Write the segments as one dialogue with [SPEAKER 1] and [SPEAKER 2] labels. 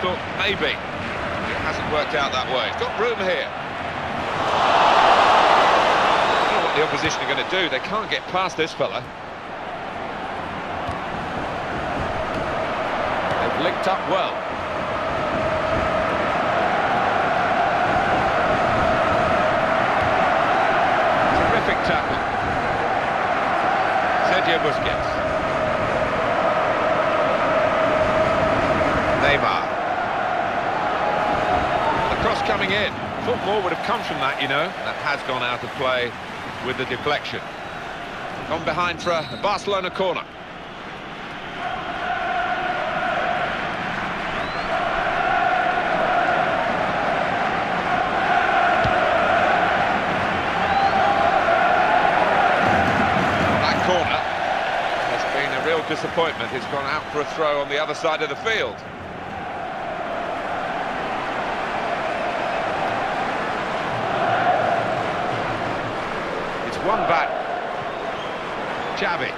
[SPEAKER 1] thought maybe it hasn't worked out that way. Got room here. I don't know what the opposition are going to do. They can't get past this fella. They've linked up well. Terrific tackle. Sergio Busquets. Neymar. The cross coming in. Thought more would have come from that, you know. That has gone out of play with the deflection. Gone behind for a Barcelona corner. That corner has been a real disappointment. It's gone out for a throw on the other side of the field. One back. Xavi.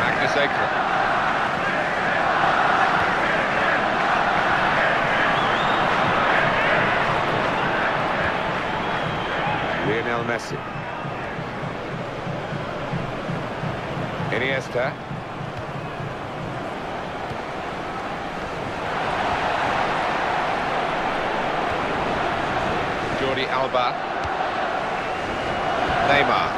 [SPEAKER 1] Magnus Ekman. Lionel Messi. Iniesta. Jordi Alba. Neymar.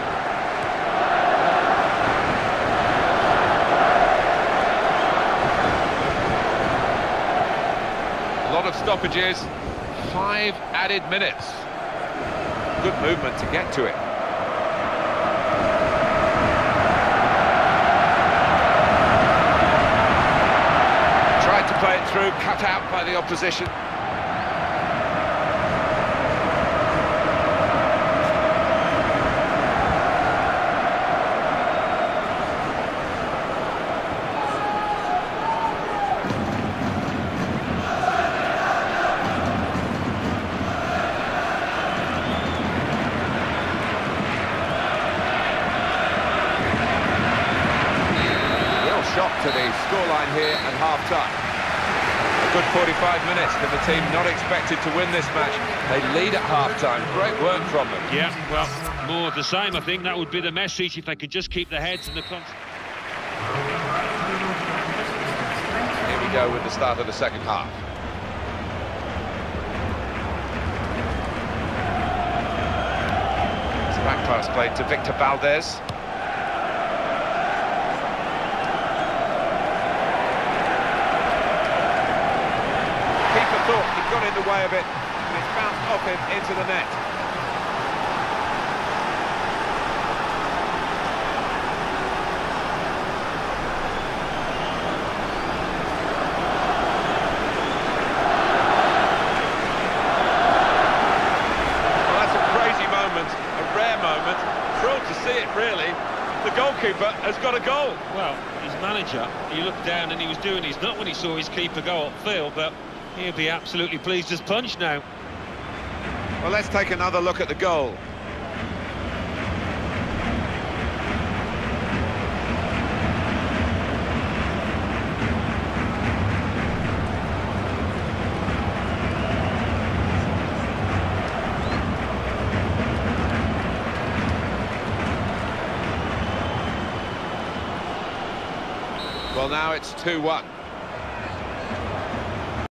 [SPEAKER 1] A lot of stoppages, five added minutes. Good movement to get to it. Tried to play it through, cut out by the opposition. To the scoreline here at half-time. A good 45 minutes for the team not expected to win this match. They lead at half-time. Great work from them.
[SPEAKER 2] Yeah, well, more of the same, I think. That would be the message if they could just keep their heads and the...
[SPEAKER 1] Here we go with the start of the second half. It's a back pass played to Victor Valdés. Keeper thought he got the way of it, and it's bounced off him into the net. Well, that's a crazy moment, a rare moment. Thrilled to see it, really. The goalkeeper has got a goal.
[SPEAKER 2] Well, his manager, he looked down and he was doing his not when he saw his keeper go upfield, but he'll be absolutely pleased as punch now.
[SPEAKER 1] Well, let's take another look at the goal. Well, now it's 2-1.